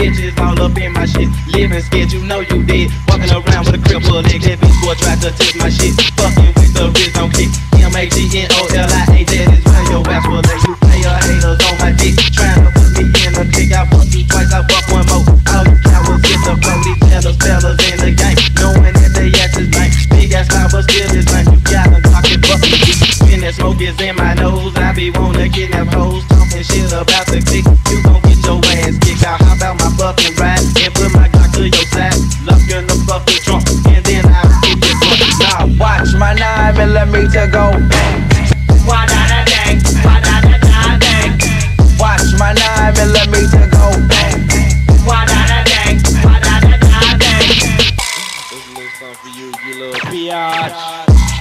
bitches all up in my shit. Living scared, you know you did. Around with a cripple leg, that bitch boy tried to test my shit. Fucking with the on kick. M A G N O L I A, that is where your ass will lay. You player haters on my dick, trying to put me in a kick. I fuck you twice, I fuck one more. All you cowards get the flow, these fellas, fellas in the game, knowing that they ass is blank. Big ass mouth, but still is blank. You gotta talk it, fuck it. When that smoke is in my nose, I be wanna kidnap hoes, talking shit about the click. go bang? Watch my nine and let me Why go bang? Why little song for you, you little biatch.